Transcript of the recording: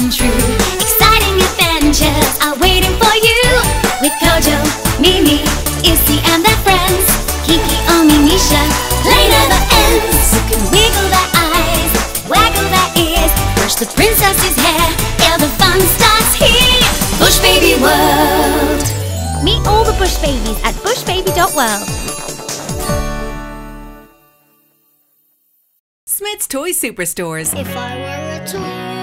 come true. Exciting adventures are waiting for you. With Kojo, Mimi, Issy and their friends. Kiki, Omi, Nisha, play never ends. You can wiggle their eyes, waggle their ears, brush the princess's hair. Yeah, the fun starts here. Bush Baby World. Meet all the Bush Babies at bushbaby.world. Smyths Toy Superstores. If I were a toy.